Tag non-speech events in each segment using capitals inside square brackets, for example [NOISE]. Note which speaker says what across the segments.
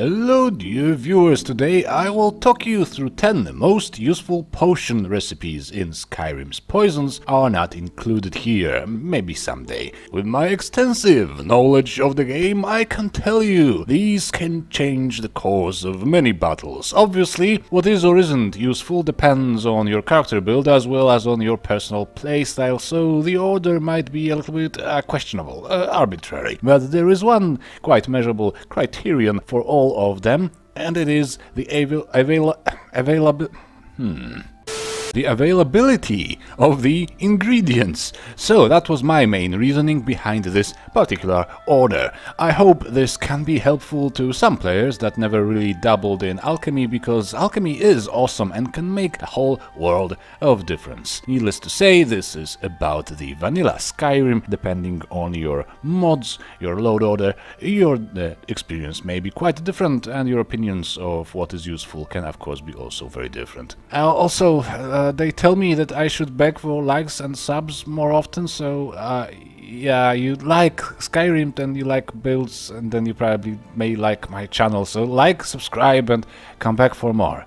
Speaker 1: Hello dear viewers, today I will talk you through 10 most useful potion recipes in Skyrim's poisons are not included here, maybe someday. With my extensive knowledge of the game I can tell you these can change the course of many battles. Obviously, what is or isn't useful depends on your character build as well as on your personal playstyle, so the order might be a little bit uh, questionable, uh, arbitrary. But there is one quite measurable criterion for all all of them, and it is the avail avail available. Hmm the availability of the ingredients. So that was my main reasoning behind this particular order. I hope this can be helpful to some players that never really dabbled in alchemy because alchemy is awesome and can make a whole world of difference. Needless to say, this is about the vanilla Skyrim, depending on your mods, your load order, your uh, experience may be quite different and your opinions of what is useful can of course be also very different. Uh, also, uh, uh, they tell me that I should beg for likes and subs more often, so uh, yeah, you like Skyrim, then you like builds, and then you probably may like my channel, so like, subscribe, and come back for more.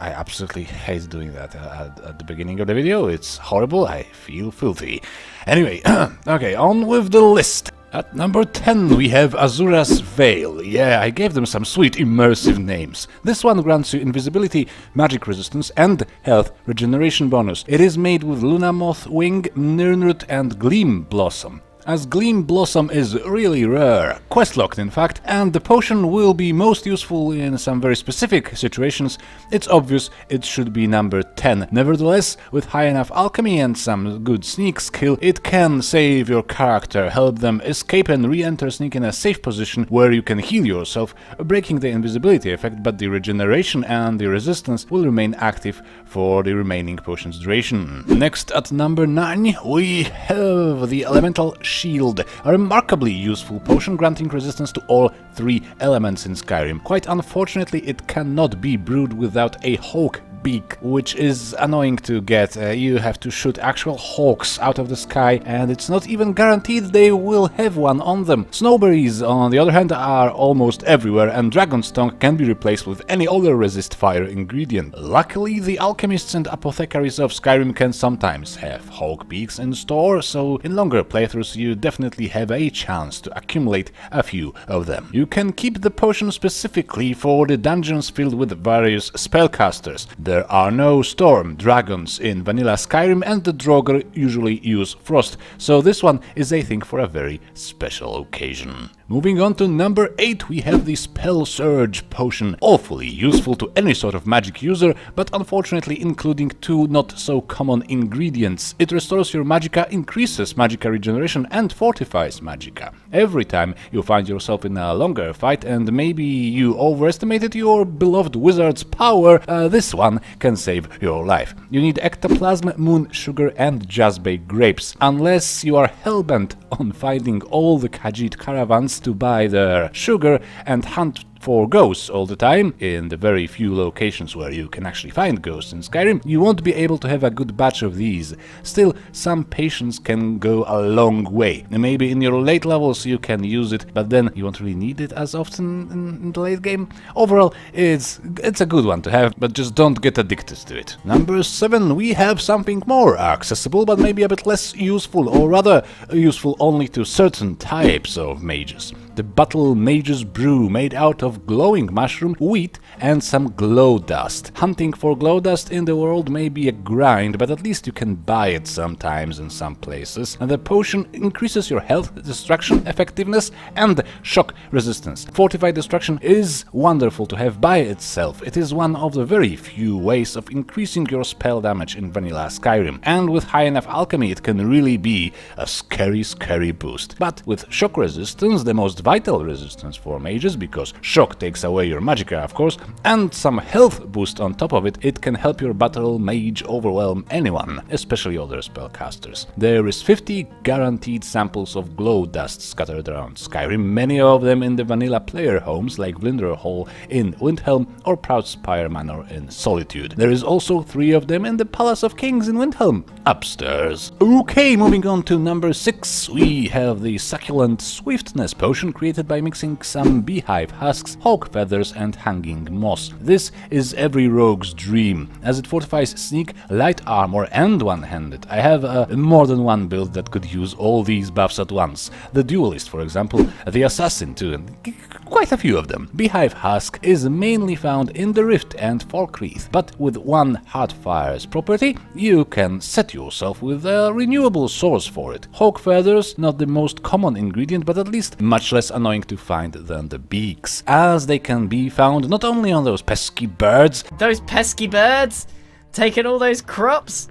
Speaker 1: I absolutely hate doing that uh, at, at, the beginning of the video, it's horrible, I feel filthy. Anyway, [CLEARS THROAT] okay, on with the list. At number 10 we have Azura's Veil. Yeah, I gave them some sweet immersive names. This one grants you invisibility, magic resistance and health regeneration bonus. It is made with Luna Moth Wing, Nirnroot and Gleam Blossom as Gleam Blossom is really rare, quest-locked in fact, and the potion will be most useful in some very specific situations, it's obvious it should be number 10. Nevertheless, with high enough alchemy and some good sneak skill, it can save your character, help them escape and re-enter sneak in a safe position where you can heal yourself, breaking the invisibility effect, but the regeneration and the resistance will remain active for the remaining potion's duration. Next at number 9 we have the Elemental Shield, a remarkably useful potion granting resistance to all three elements in Skyrim. Quite unfortunately, it cannot be brewed without a hawk beak, which is annoying to get. Uh, you have to shoot actual hawks out of the sky, and it's not even guaranteed they will have one on them. Snowberries, on the other hand, are almost everywhere, and dragon's tongue can be replaced with any other resist fire ingredient. Luckily, the alchemists and apothecaries of Skyrim can sometimes have hawk beaks in store, so in longer playthroughs you definitely have a chance to accumulate a few of them. You can keep the potion specifically for the dungeons filled with various spellcasters. There are no storm dragons in vanilla Skyrim and the Draugr usually use frost, so this one is a thing for a very special occasion. Moving on to number 8, we have the Spell Surge potion, awfully useful to any sort of magic user, but unfortunately including two not so common ingredients. It restores your magicka, increases magicka regeneration and fortifies magicka. Every time you find yourself in a longer fight and maybe you overestimated your beloved wizard's power, uh, this one can save your life. You need ectoplasm, moon, sugar and jazbay grapes, unless you are hellbent on finding all the Khajiit caravans to buy their sugar and hunt for ghosts all the time, in the very few locations where you can actually find ghosts in Skyrim, you won't be able to have a good batch of these. Still, some patience can go a long way. Maybe in your late levels you can use it, but then you won't really need it as often in, in the late game. Overall, it's, it's a good one to have, but just don't get addicted to it. Number 7, we have something more accessible, but maybe a bit less useful, or rather useful only to certain types of mages the Battle Mage's Brew made out of glowing mushroom, wheat and some glow dust. Hunting for glow dust in the world may be a grind, but at least you can buy it sometimes in some places. And the potion increases your health, destruction, effectiveness and shock resistance. Fortified destruction is wonderful to have by itself. It is one of the very few ways of increasing your spell damage in vanilla Skyrim. And with high enough alchemy it can really be a scary scary boost. But with shock resistance, the most vital resistance for mages, because shock takes away your magicka of course, and some health boost on top of it, it can help your battle mage overwhelm anyone, especially other spellcasters. There is 50 guaranteed samples of glow dust scattered around Skyrim, many of them in the vanilla player homes like Vlindrel Hall in Windhelm or Proudspire Manor in Solitude. There is also three of them in the Palace of Kings in Windhelm, upstairs. Okay, moving on to number 6, we have the succulent swiftness potion created by mixing some beehive husks hawk feathers and hanging moss. This is every rogue's dream, as it fortifies sneak, light armor and one-handed. I have uh, more than one build that could use all these buffs at once. The duelist, for example, the assassin too, and quite a few of them. Beehive Husk is mainly found in the Rift and Falkreath, but with one Hearthfire's property, you can set yourself with a renewable source for it. Hawk feathers, not the most common ingredient, but at least much less annoying to find than the beaks, as they can be found not only on those pesky birds,
Speaker 2: Those pesky birds! Taking all those crops!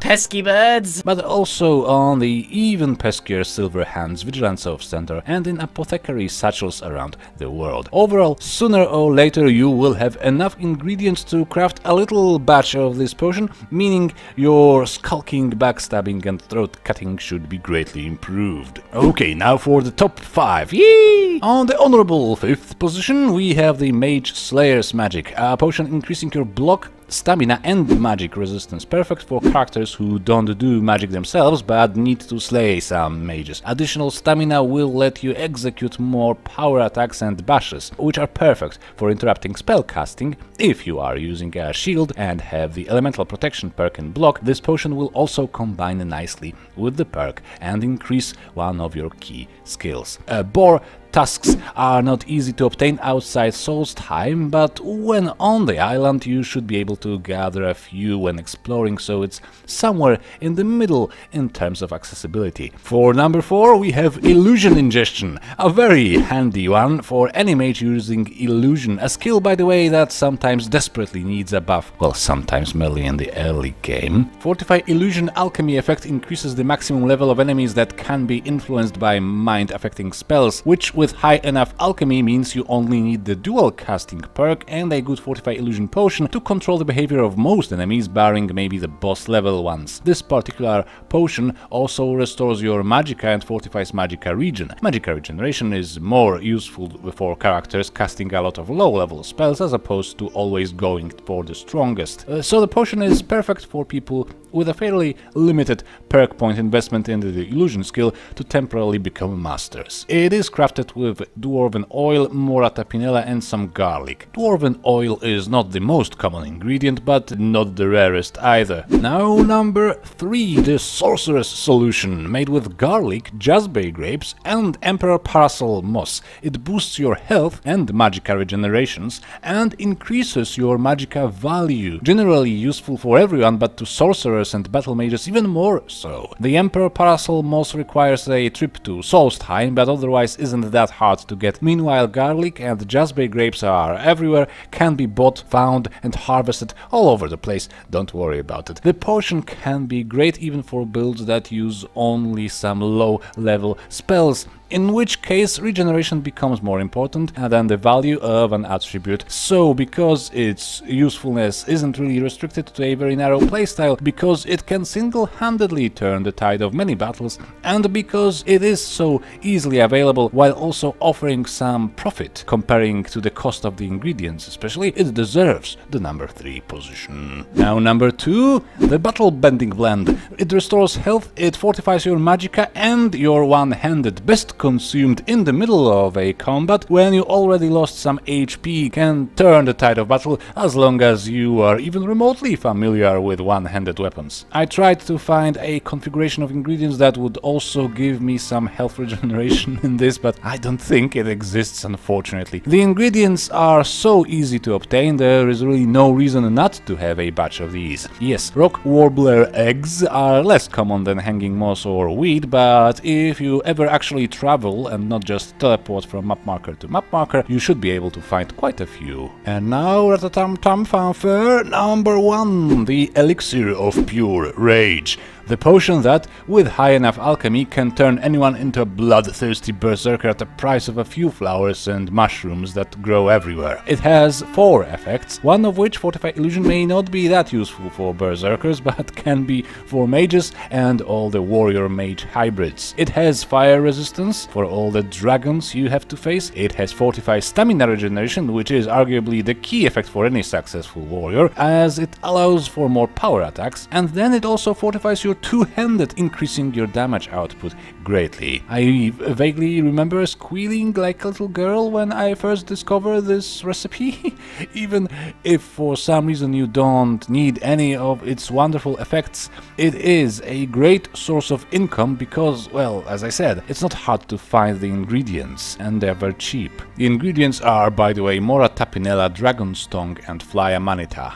Speaker 2: Pesky birds!
Speaker 1: but also on the even peskier Silver Hands Vigilants of Stendarr and in apothecary satchels around the world. Overall, sooner or later you will have enough ingredients to craft a little batch of this potion, meaning your skulking, backstabbing and throat cutting should be greatly improved. Okay, now for the top 5. Yay! On the honorable 5th position we have the Mage Slayer's Magic, a potion increasing your block stamina and magic resistance, perfect for characters who don't do magic themselves but need to slay some mages. Additional stamina will let you execute more power attacks and bashes, which are perfect for interrupting spell casting. If you are using a shield and have the elemental protection perk in block, this potion will also combine nicely with the perk and increase one of your key skills. A boar Tusks are not easy to obtain outside Solstheim, but when on the island you should be able to gather a few when exploring, so it's somewhere in the middle in terms of accessibility. For number 4 we have Illusion Ingestion, a very handy one for any mage using Illusion, a skill by the way that sometimes desperately needs a buff, well sometimes merely in the early game. Fortify Illusion Alchemy effect increases the maximum level of enemies that can be influenced by mind affecting spells, which with high enough alchemy means you only need the dual casting perk and a good Fortify Illusion potion to control the behavior of most enemies, barring maybe the boss level ones. This particular potion also restores your Magicka and fortifies Magicka regen. Magicka regeneration is more useful for characters casting a lot of low level spells as opposed to always going for the strongest. Uh, so the potion is perfect for people with a fairly limited perk point investment in the illusion skill to temporarily become masters. It is crafted with dwarven oil, Mora Tapinella and some garlic. Dwarven oil is not the most common ingredient, but not the rarest either. Now number 3, the sorceress solution, made with garlic, jazbay grapes and emperor parasol moss. It boosts your health and magicka regenerations and increases your magicka value. Generally useful for everyone, but to sorcerers and battle mages even more so. The Emperor Parasol moss requires a trip to Solstheim, but otherwise isn't that hard to get. Meanwhile, garlic and jazbay grapes are everywhere, can be bought, found and harvested all over the place, don't worry about it. The potion can be great even for builds that use only some low level spells, in which case regeneration becomes more important than the value of an attribute. So, because its usefulness isn't really restricted to a very narrow playstyle, because it can single-handedly turn the tide of many battles, and because it is so easily available while also offering some profit comparing to the cost of the ingredients especially, it deserves the number 3 position. Now number 2, the Battle Bending Blend. It restores health, it fortifies your magicka and your one-handed best consumed in the middle of a combat when you already lost some HP can turn the tide of battle as long as you are even remotely familiar with one-handed weapons. I tried to find a configuration of ingredients that would also give me some health [LAUGHS] regeneration in this, but I don't think it exists unfortunately. The ingredients are so easy to obtain, there is really no reason not to have a batch of these. Yes, rock warbler eggs are less common than hanging moss or weed, but if you ever actually travel and not just teleport from map marker to map marker, you should be able to find quite a few. And now at the tam tam fanfare, number one, the elixir of pure rage. The potion that, with high enough alchemy, can turn anyone into a bloodthirsty berserker at the price of a few flowers and mushrooms that grow everywhere. It has four effects, one of which, Fortify Illusion, may not be that useful for berserkers, [LAUGHS] but can be for mages and all the warrior mage hybrids. It has fire resistance for all the dragons you have to face. It has Fortify Stamina Regeneration, which is arguably the key effect for any successful warrior, as it allows for more power attacks, and then it also fortifies your you're two-handed, increasing your damage output greatly. I vaguely remember squealing like a little girl when I first discovered this recipe, [LAUGHS] even if for some reason you don't need any of its wonderful effects, it is a great source of income because, well, as I said, it's not hard to find the ingredients and they're very cheap. The ingredients are, by the way, Mora Tapinella, Dragon's Tongue and Fly Amanita.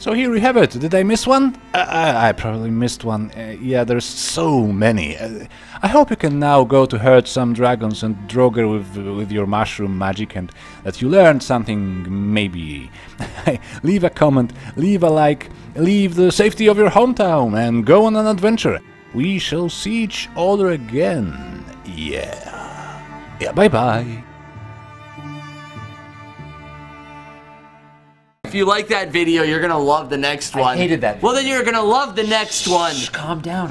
Speaker 1: So here we have it. Did I miss one? Uh, I, I probably missed one. Uh, yeah, there's so many. Uh, I hope you can now go to hurt some dragons and Draugr with with your mushroom magic and that you learned something maybe. [LAUGHS] leave a comment, leave a like, leave the safety of your hometown and go on an adventure. We shall see each other again. Yeah. Yeah, bye bye
Speaker 3: If you like that video, you're gonna love the next one.
Speaker 2: I hated that
Speaker 3: Well, then you're gonna love the next one.
Speaker 2: Calm down,